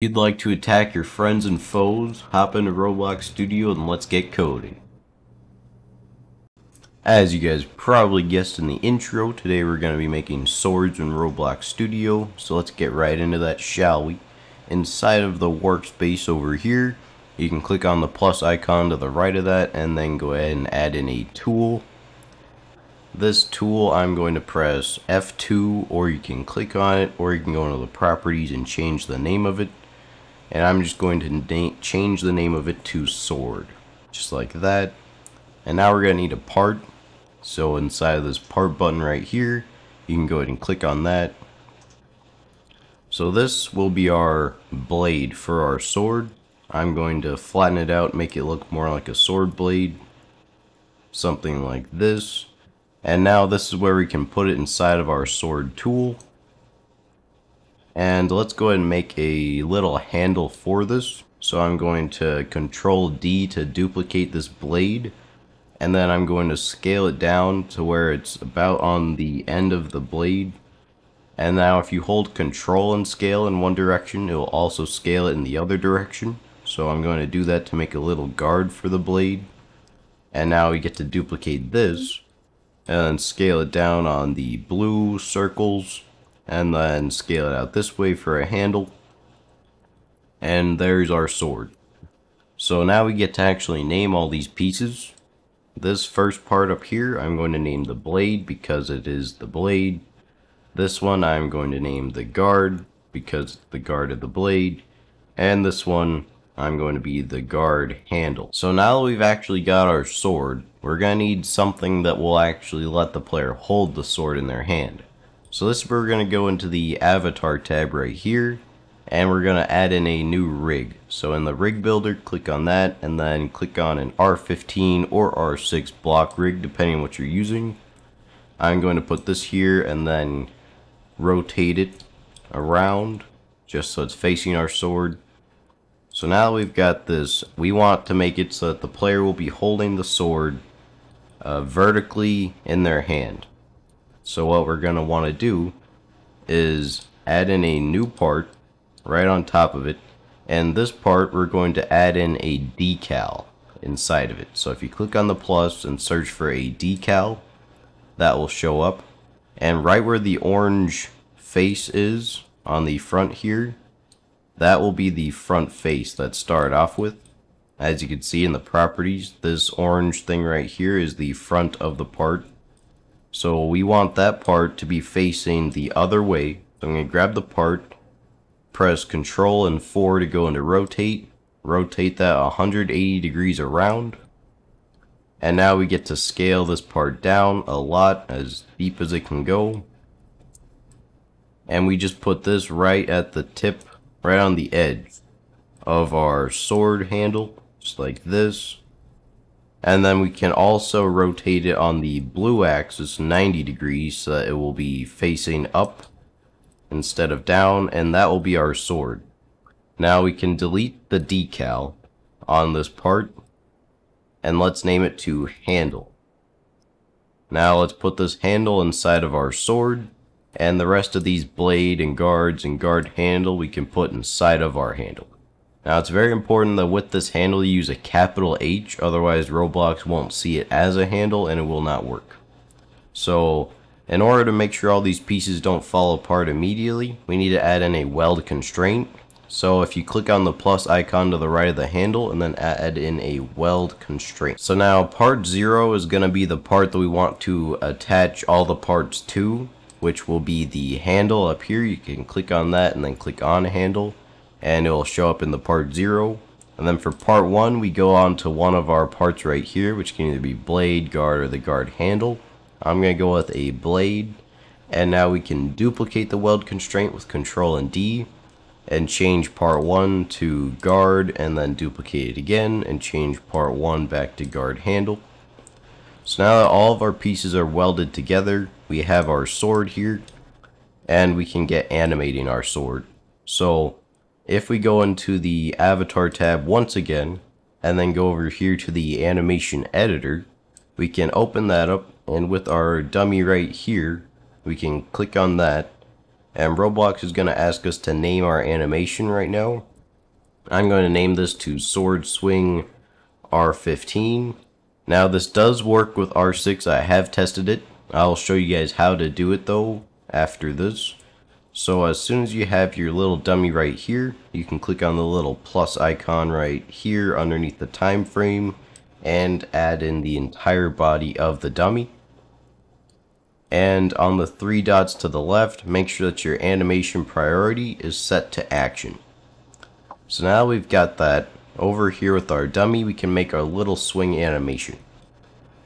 you'd like to attack your friends and foes, hop into Roblox Studio and let's get coding. As you guys probably guessed in the intro, today we're going to be making swords in Roblox Studio, so let's get right into that shall we. Inside of the workspace over here, you can click on the plus icon to the right of that and then go ahead and add in a tool. This tool I'm going to press F2 or you can click on it or you can go into the properties and change the name of it and I'm just going to change the name of it to sword. Just like that. And now we're gonna need a part. So inside of this part button right here you can go ahead and click on that. So this will be our blade for our sword. I'm going to flatten it out make it look more like a sword blade. Something like this. And now this is where we can put it inside of our sword tool and let's go ahead and make a little handle for this. So I'm going to control D to duplicate this blade. And then I'm going to scale it down to where it's about on the end of the blade. And now if you hold control and scale in one direction, it will also scale it in the other direction. So I'm going to do that to make a little guard for the blade. And now we get to duplicate this and scale it down on the blue circles and then scale it out this way for a handle. And there's our sword. So now we get to actually name all these pieces. This first part up here I'm going to name the blade because it is the blade. This one I'm going to name the guard because it's the guard of the blade. And this one I'm going to be the guard handle. So now that we've actually got our sword, we're going to need something that will actually let the player hold the sword in their hand. So this we're going to go into the avatar tab right here and we're going to add in a new rig. So in the rig builder click on that and then click on an R15 or R6 block rig depending on what you're using. I'm going to put this here and then rotate it around just so it's facing our sword. So now we've got this, we want to make it so that the player will be holding the sword uh, vertically in their hand. So what we're going to want to do is add in a new part right on top of it. And this part, we're going to add in a decal inside of it. So if you click on the plus and search for a decal, that will show up. And right where the orange face is on the front here, that will be the front face that started off with. As you can see in the properties, this orange thing right here is the front of the part so we want that part to be facing the other way. So I'm going to grab the part, press Control and 4 to go into rotate, rotate that 180 degrees around. And now we get to scale this part down a lot, as deep as it can go. And we just put this right at the tip, right on the edge of our sword handle, just like this. And then we can also rotate it on the blue axis 90 degrees so that it will be facing up instead of down, and that will be our sword. Now we can delete the decal on this part, and let's name it to handle. Now let's put this handle inside of our sword, and the rest of these blade and guards and guard handle we can put inside of our handle. Now it's very important that with this handle you use a capital H, otherwise Roblox won't see it as a handle and it will not work. So in order to make sure all these pieces don't fall apart immediately, we need to add in a weld constraint. So if you click on the plus icon to the right of the handle and then add in a weld constraint. So now part 0 is going to be the part that we want to attach all the parts to, which will be the handle up here. You can click on that and then click on handle and it will show up in the part 0. And then for part 1, we go on to one of our parts right here, which can either be blade, guard, or the guard handle. I'm going to go with a blade. And now we can duplicate the weld constraint with Control and D and change part 1 to guard and then duplicate it again and change part 1 back to guard handle. So now that all of our pieces are welded together, we have our sword here and we can get animating our sword. So if we go into the avatar tab once again, and then go over here to the animation editor, we can open that up, and with our dummy right here, we can click on that, and Roblox is going to ask us to name our animation right now. I'm going to name this to Sword Swing R15. Now this does work with R6, I have tested it. I'll show you guys how to do it though after this. So as soon as you have your little dummy right here, you can click on the little plus icon right here underneath the time frame and add in the entire body of the dummy. And on the three dots to the left, make sure that your animation priority is set to action. So now we've got that over here with our dummy, we can make our little swing animation.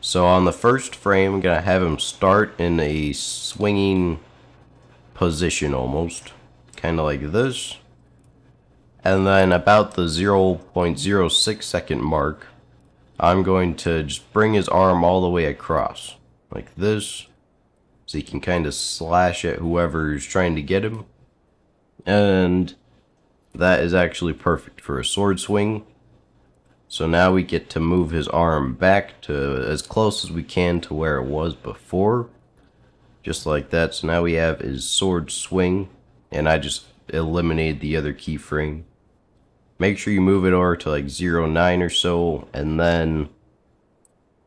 So on the first frame, I'm going to have him start in a swinging position almost. Kind of like this. And then about the 0.06 second mark, I'm going to just bring his arm all the way across. Like this. So he can kind of slash at whoever's trying to get him. And that is actually perfect for a sword swing. So now we get to move his arm back to as close as we can to where it was before. Just like that. So now we have his sword swing. And I just eliminated the other keyframe. Make sure you move it over to like 09 or so. And then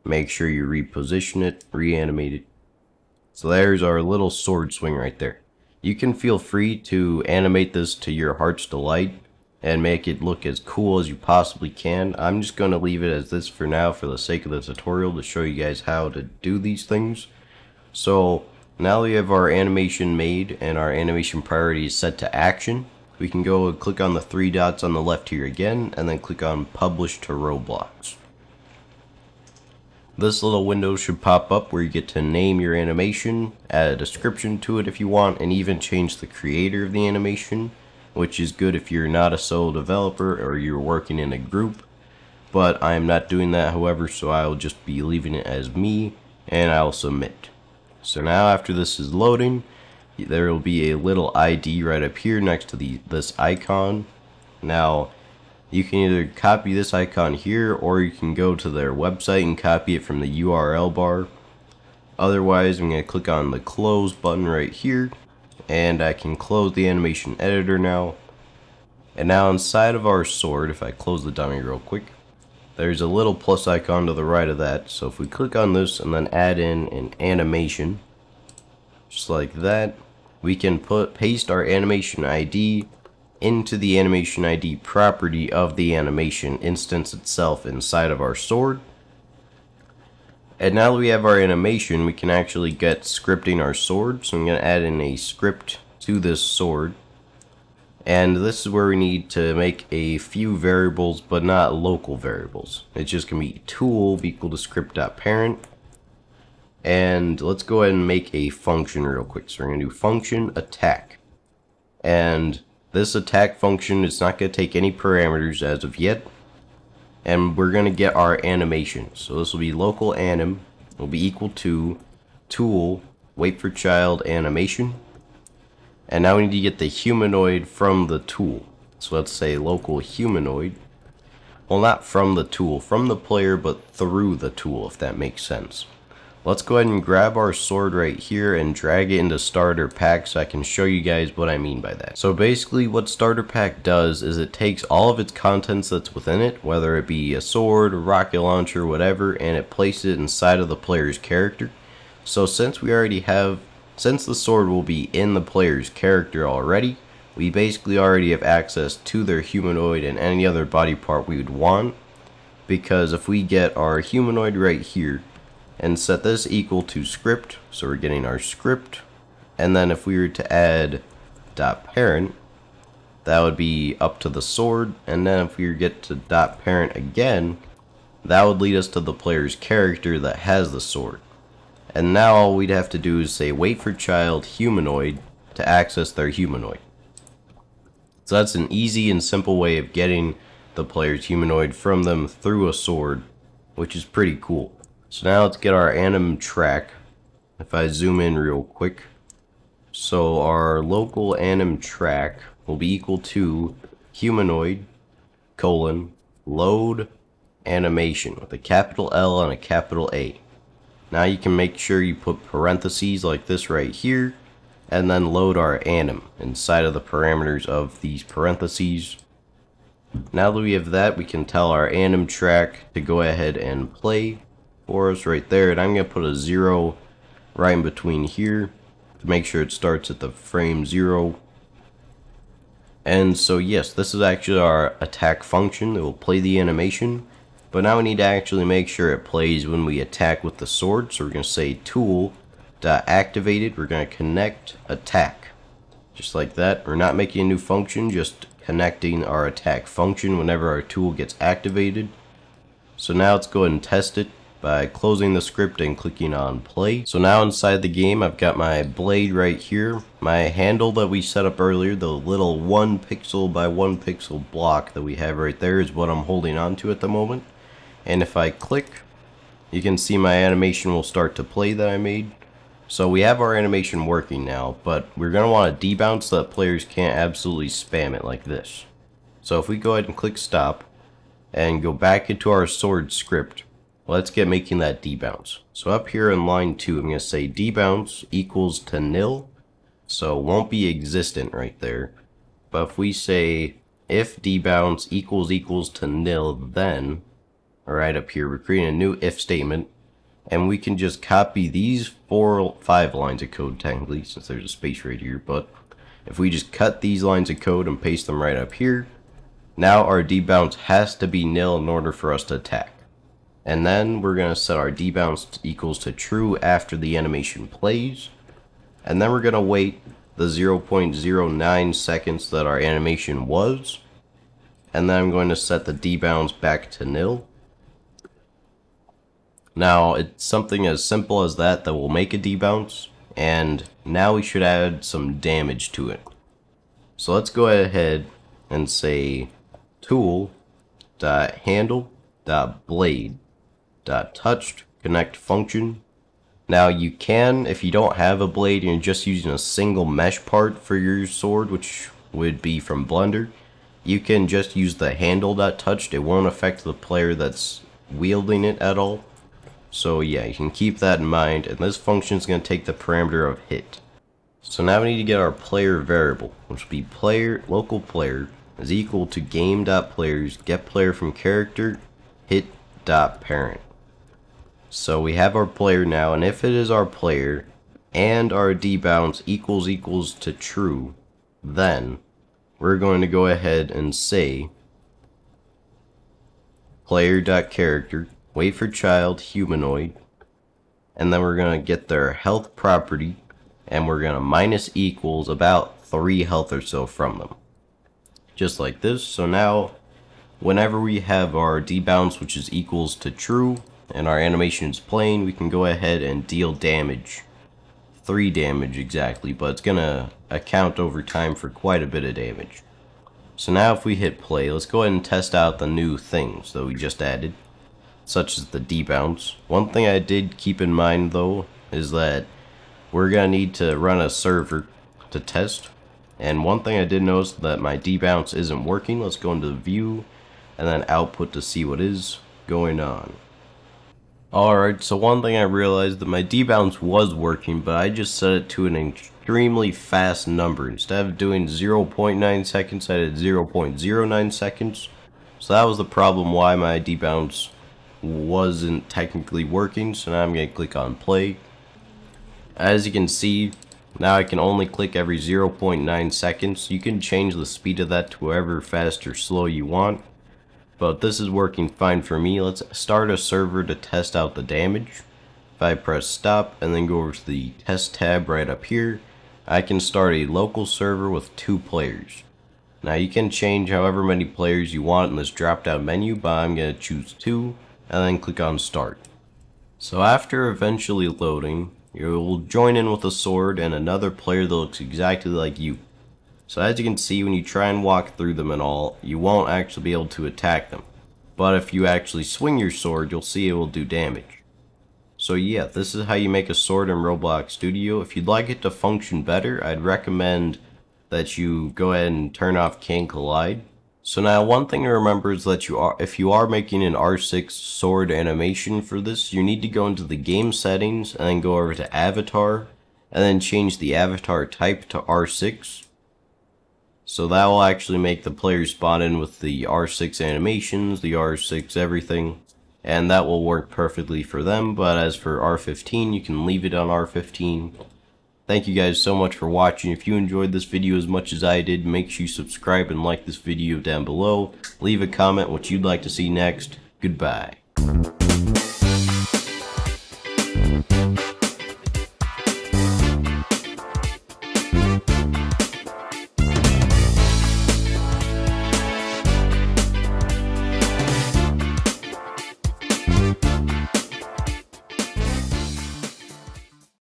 make sure you reposition it, reanimate it. So there's our little sword swing right there. You can feel free to animate this to your heart's delight and make it look as cool as you possibly can. I'm just going to leave it as this for now for the sake of the tutorial to show you guys how to do these things. So now we have our animation made and our animation priority is set to action. We can go and click on the three dots on the left here again and then click on publish to Roblox. This little window should pop up where you get to name your animation, add a description to it if you want, and even change the creator of the animation, which is good if you're not a solo developer or you're working in a group. But I am not doing that, however, so I will just be leaving it as me, and I'll submit. So now after this is loading, there will be a little ID right up here next to the this icon. Now, you can either copy this icon here or you can go to their website and copy it from the URL bar. Otherwise, I'm going to click on the close button right here and I can close the animation editor now. And now inside of our sword, if I close the dummy real quick, there's a little plus icon to the right of that. So if we click on this and then add in an animation, just like that, we can put paste our animation ID into the animation ID property of the animation instance itself inside of our sword. And now that we have our animation, we can actually get scripting our sword. So I'm going to add in a script to this sword. And this is where we need to make a few variables, but not local variables. It's just going to be tool equal to script.parent. And let's go ahead and make a function real quick. So we're going to do function attack. And this attack function is not going to take any parameters as of yet. And we're going to get our animation. So this will be local anim will be equal to tool wait for child animation. And now we need to get the humanoid from the tool. So let's say local humanoid. Well, not from the tool, from the player, but through the tool, if that makes sense. Let's go ahead and grab our sword right here and drag it into starter pack so I can show you guys what I mean by that. So basically what starter pack does is it takes all of its contents that's within it, whether it be a sword, a rocket launcher, whatever, and it places it inside of the player's character. So since we already have, since the sword will be in the player's character already, we basically already have access to their humanoid and any other body part we would want. Because if we get our humanoid right here, and set this equal to script so we're getting our script and then if we were to add dot parent that would be up to the sword and then if we get to dot parent again that would lead us to the player's character that has the sword and now all we'd have to do is say wait for child humanoid to access their humanoid so that's an easy and simple way of getting the player's humanoid from them through a sword which is pretty cool so now let's get our anim track. If I zoom in real quick. So our local anim track will be equal to humanoid colon load animation with a capital L and a capital A. Now you can make sure you put parentheses like this right here and then load our anim inside of the parameters of these parentheses Now that we have that, we can tell our anim track to go ahead and play for us right there. And I'm going to put a zero right in between here to make sure it starts at the frame zero. And so yes, this is actually our attack function. It will play the animation. But now we need to actually make sure it plays when we attack with the sword. So we're going to say tool activated. We're going to connect attack. Just like that. We're not making a new function, just connecting our attack function whenever our tool gets activated. So now let's go ahead and test it by closing the script and clicking on play. So now inside the game I've got my blade right here. My handle that we set up earlier, the little one pixel by one pixel block that we have right there is what I'm holding on to at the moment. And if I click, you can see my animation will start to play that I made. So we have our animation working now, but we're going to want to debounce so that players can't absolutely spam it like this. So if we go ahead and click stop, and go back into our sword script, let's get making that debounce. So up here in line 2, I'm going to say debounce equals to nil, so won't be existent right there. But if we say if debounce equals equals to nil, then, right up here, we're creating a new if statement, and we can just copy these four, five lines of code technically, since there's a space right here, but if we just cut these lines of code and paste them right up here, now our debounce has to be nil in order for us to attack. And then we're going to set our debounce equals to true after the animation plays. And then we're going to wait the 0.09 seconds that our animation was. And then I'm going to set the debounce back to nil. Now, it's something as simple as that that will make a debounce, and now we should add some damage to it. So let's go ahead and say tool dot handle dot blade dot touched connect function. Now you can, if you don't have a blade and you're just using a single mesh part for your sword, which would be from Blender, you can just use the handle dot touched. It won't affect the player that's wielding it at all. So yeah, you can keep that in mind, and this function is going to take the parameter of hit. So now we need to get our player variable, which will be player local player is equal to game.players get player from character hit dot parent. So we have our player now, and if it is our player and our debounce equals equals to true, then we're going to go ahead and say player for child humanoid and then we're going to get their health property and we're going to minus equals about 3 health or so from them. Just like this. So now whenever we have our debounce which is equals to true and our animation is playing we can go ahead and deal damage. 3 damage exactly but it's going to account over time for quite a bit of damage. So now if we hit play let's go ahead and test out the new things that we just added such as the debounce. One thing I did keep in mind though is that we're going to need to run a server to test. And one thing I did notice that my debounce isn't working. Let's go into the view and then output to see what is going on. Alright, so one thing I realized that my debounce was working, but I just set it to an extremely fast number. Instead of doing 0.9 seconds, I did 0.09 seconds. So that was the problem why my debounce wasn't technically working so now I'm going to click on play. As you can see now I can only click every 0.9 seconds. You can change the speed of that to whatever fast or slow you want but this is working fine for me. Let's start a server to test out the damage. If I press stop and then go over to the test tab right up here I can start a local server with two players. Now you can change however many players you want in this drop down menu but I'm going to choose two and then click on start. So after eventually loading, you'll join in with a sword and another player that looks exactly like you. So as you can see, when you try and walk through them and all, you won't actually be able to attack them. But if you actually swing your sword, you'll see it will do damage. So yeah, this is how you make a sword in Roblox Studio. If you'd like it to function better, I'd recommend that you go ahead and turn off Can Collide so now one thing to remember is that you are if you are making an R6 sword animation for this, you need to go into the game settings and then go over to avatar and then change the avatar type to R6. So that will actually make the players spawn in with the R6 animations, the R6 everything, and that will work perfectly for them, but as for R15, you can leave it on R15. Thank you guys so much for watching. If you enjoyed this video as much as I did, make sure you subscribe and like this video down below. Leave a comment what you'd like to see next. Goodbye.